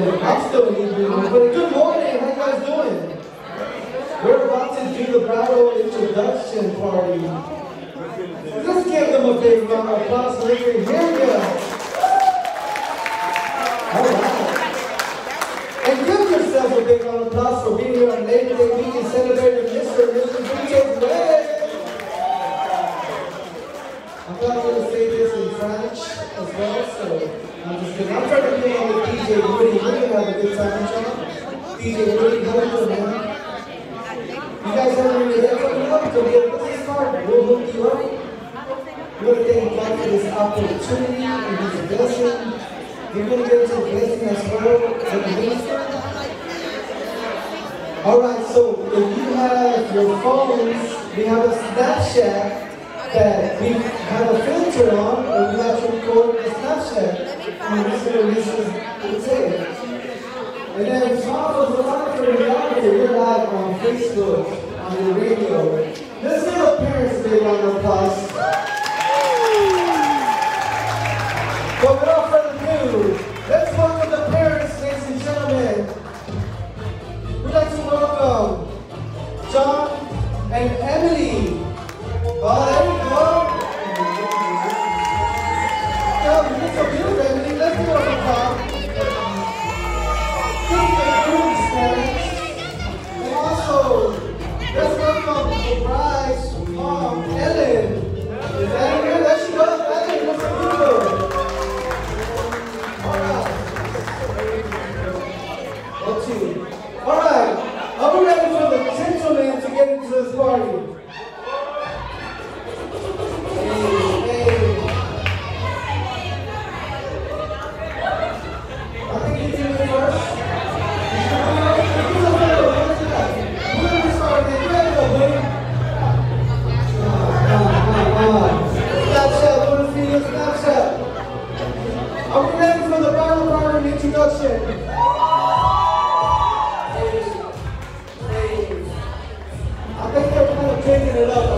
still, I'm still in Hebrew, but good morning, how you guys doing? We're about to do the battle introduction party. Let's give them a big round of applause so they can hear. good time with y'all. These are really man. You guys haven't get card. We'll hook you up. We're to thank God for this opportunity and this blessing. You're going to get And then Sean was like to reality. We're live on Facebook, on the radio. Let's give our parents a big round of applause. But taking it up.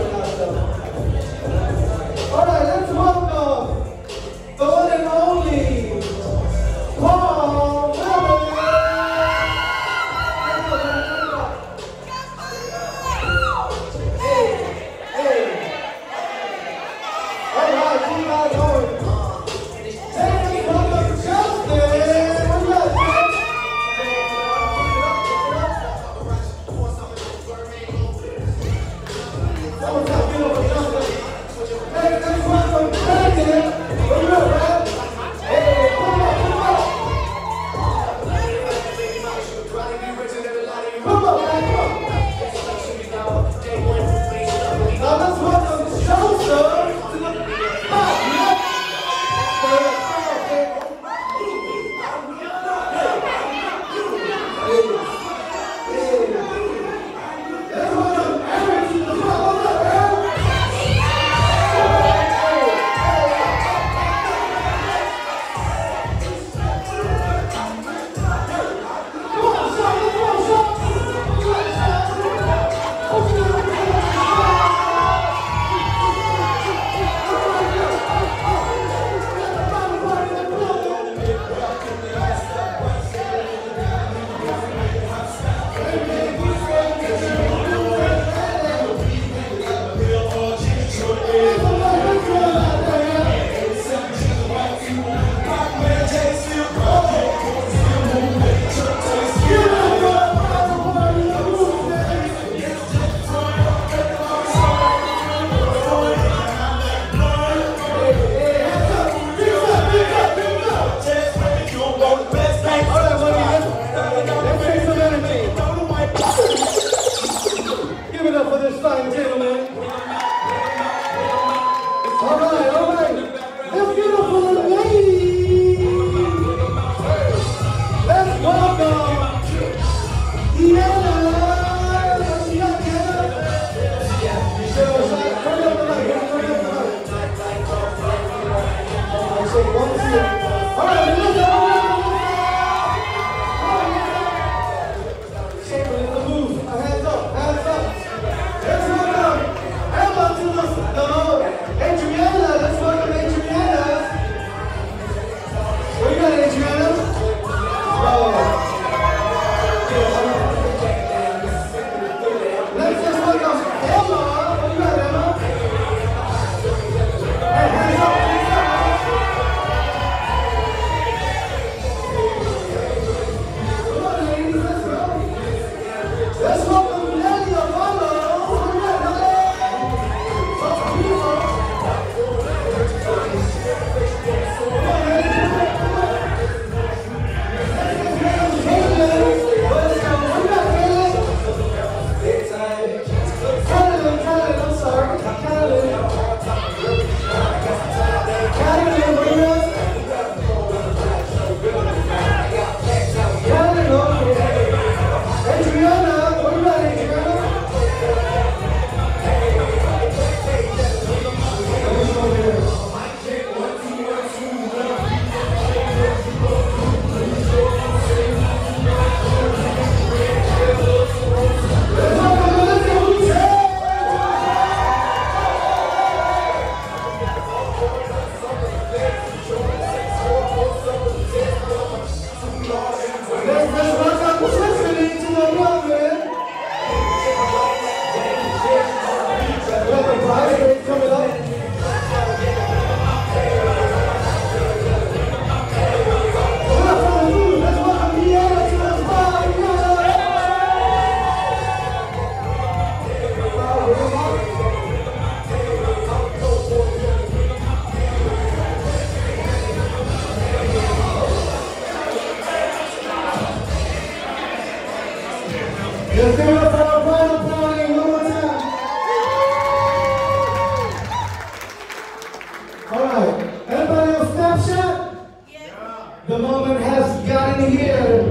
All right. Everybody on Snapchat? Yeah. The moment has gotten here.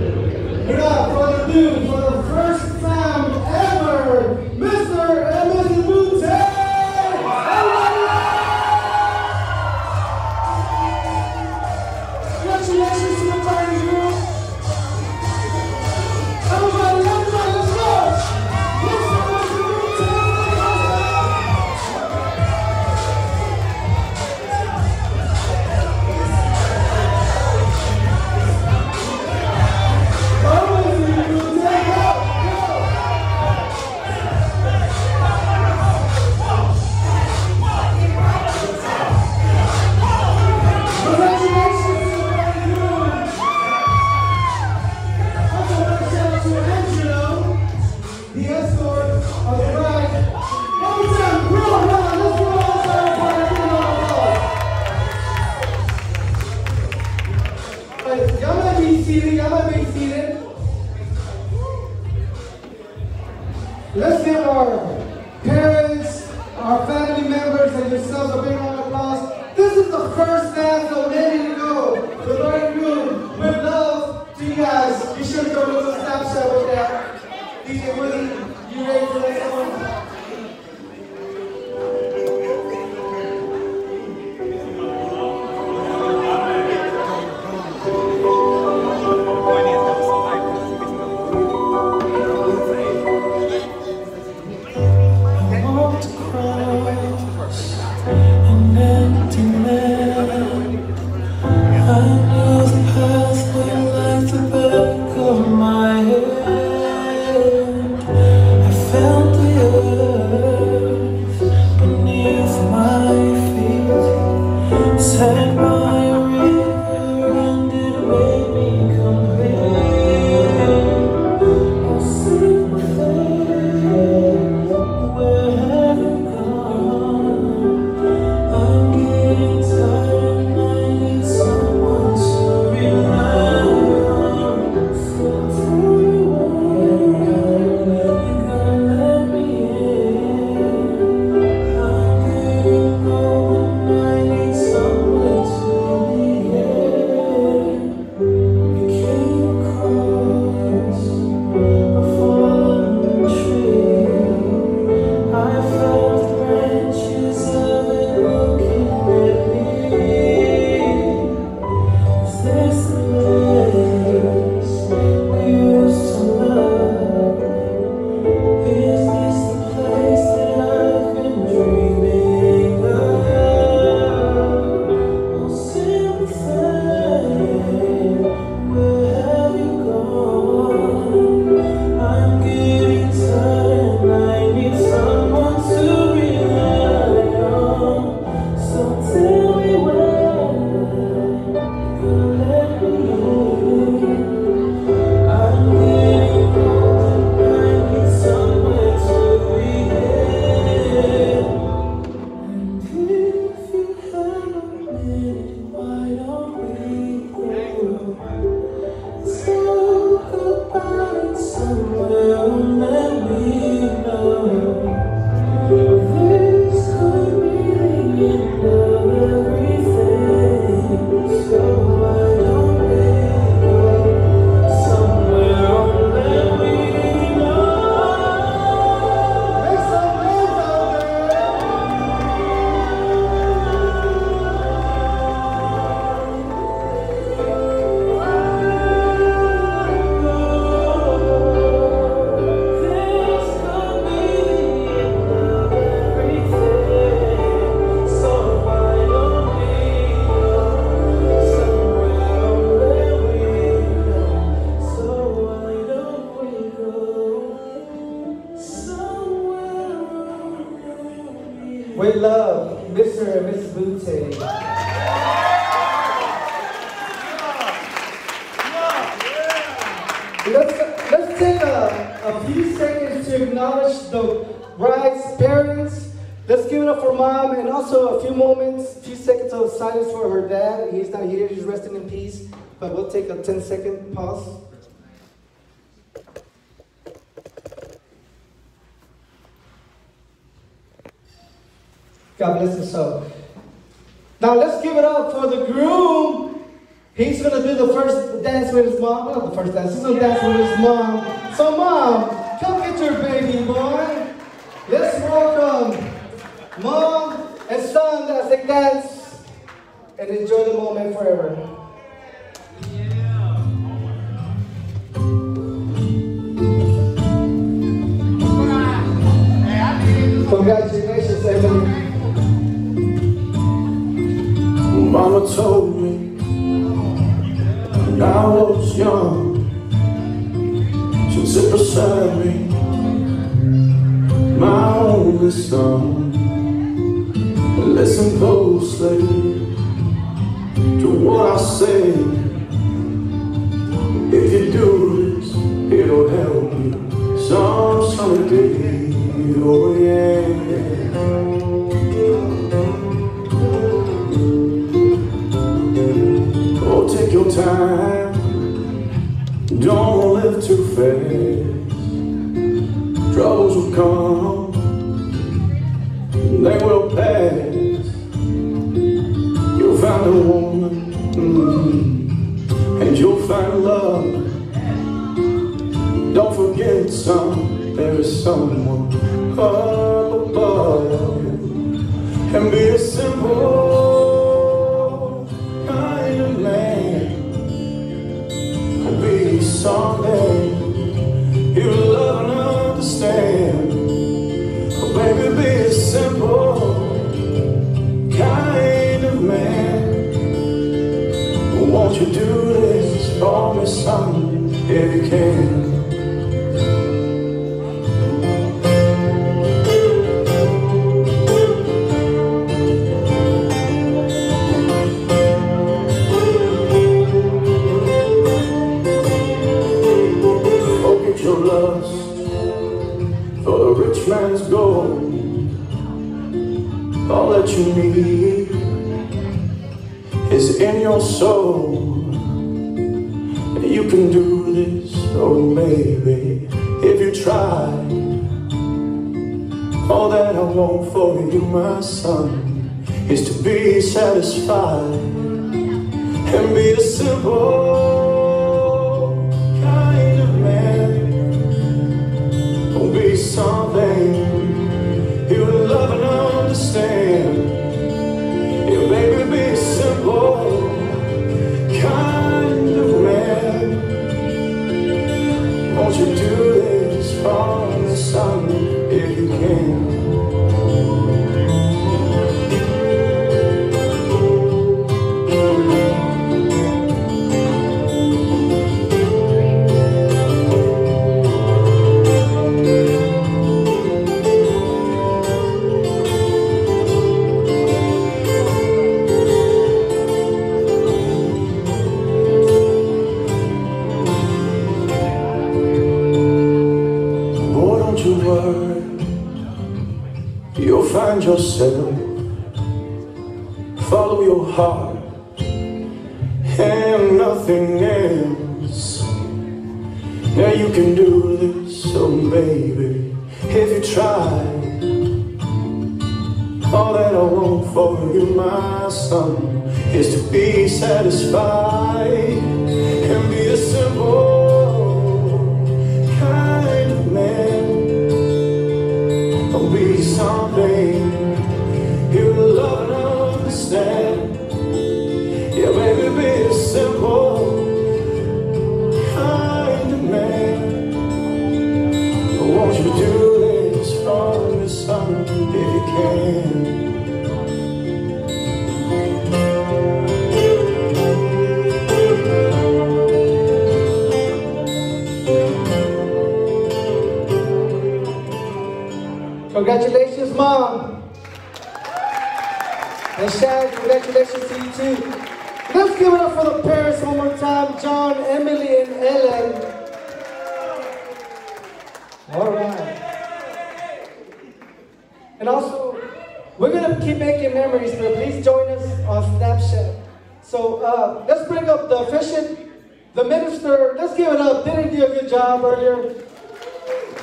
We're not for the first be with him. Let's, let's take a, a few seconds to acknowledge the bride's parents. Let's give it up for mom and also a few moments, few seconds of silence for her dad. He's not here, he's resting in peace, but we'll take a 10 second pause. God bless us all. Now let's give it up for the groom He's gonna do the first dance with his mom. Not the first dance. He's gonna dance with his mom. So mom, come get your baby boy. Let's welcome mom and son as they dance and enjoy the moment forever. Congratulations, Emily. Mama told me sit beside me, my only son. Listen closely to what I say. If you do this, it'll help you some someday. Oh yeah. Oh, take your time. Don't too fast. Troubles will come. They will pass. You'll find a woman. mm, And you'll find love. Don't forget, son, there is someone up above. And be a simple kind of man. Be someday if you can? Rich man's gold. All that you need is in your soul. You can do this, oh baby, if you try. All that I want for you, my son, is to be satisfied and be a simple kind of man. Don't be something you love and understand. Yeah, baby, be simple Won't you do this for me, son, and nothing else. Now you can do this, oh baby, if you try. All that I want for you, my son, is to be satisfied and be a simple kind of man. Don't be something you love and understand. You can? Congratulations, mom. And Chad, congratulations to you too. Let's give it up for the parents one more time, John, Emily, and Ellen. All right. And also, we're gonna keep making memories, so please join us on Snapchat. So uh, let's bring up the officiant, the minister. Let's give it up. Didn't do a good job earlier?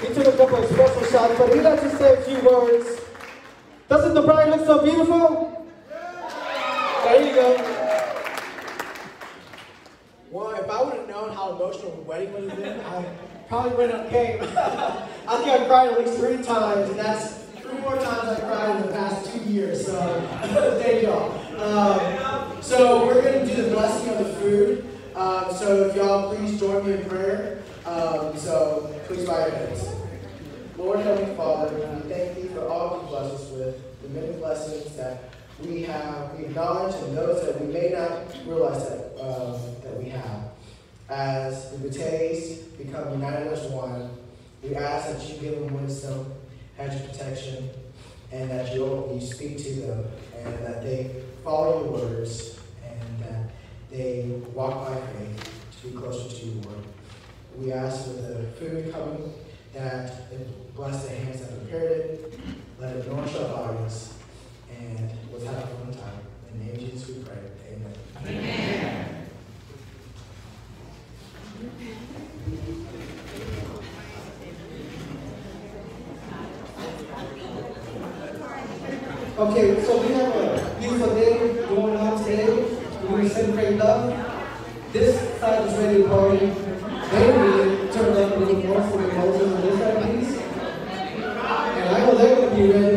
He took a couple of special shots, but he'd like to say a few words. Doesn't the bride look so beautiful? There you go. Well, if I would have known how emotional the wedding would have been, I probably wouldn't have came. I think I cried at least three times, and that's three more times I cried in the past two years. So thank y'all. Um, so we're going to do the blessing of the food. Um, so if y'all please join me in prayer. Um, so please bow your heads. Lord Heavenly Father, we thank thee for all you bless us with, the many blessings that we have, we acknowledge, and those that we may not realize that, um, that we have. As the Bates become united as one, we ask that you give them wisdom, hedge of protection, and that you, you speak to them, and that they follow your words, and that they walk by faith to be closer to you, Lord. We ask with the food coming that it bless the hands that prepared it, let it nourish our bodies, and have a fun time. In the name of Jesus we pray. Amen. Amen. Okay, so we have a beautiful day going on today. We're going to celebrate love. This side is ready to party. Maybe turn up a little more for the Moses on this side, please. And I know they're going to be ready.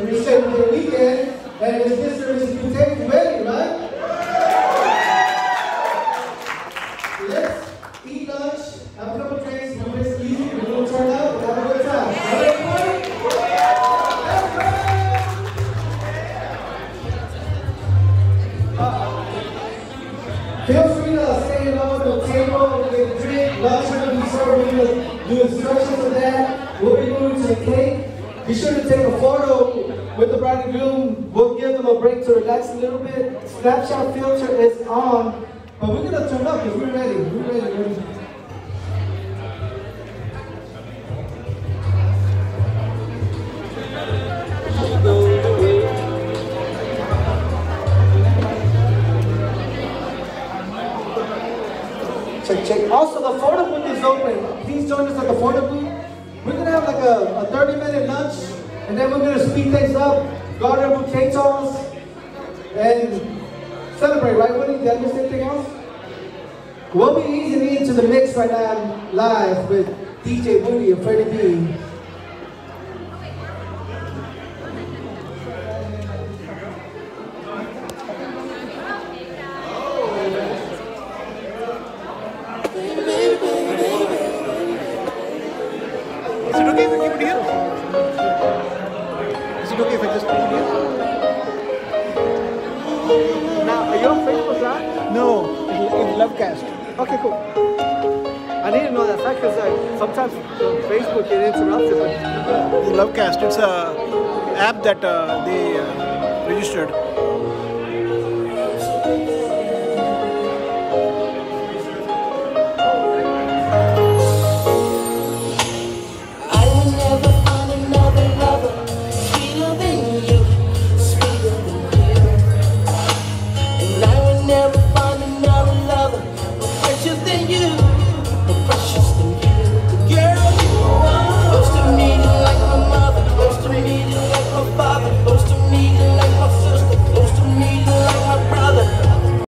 Table, get a drink, lunch we're gonna do instructions for that. We'll be moving to the cake. Be sure to take a photo with the bride and groom. We'll give them a break to relax a little bit. Snapchat filter is on, but we're gonna turn up because we're ready. We're ready. We're ready. The photo booth is open. Please join us at the photo booth. We're gonna have like a, a 30 minute lunch, and then we're gonna speed things up, go out there bouquet toss, and celebrate, right, Woody? Did I miss anything else? We'll be easing into the mix right now, live with DJ Woody and Freddie B. Facebook it. but- Lovecast. It's a app that uh, they uh, registered.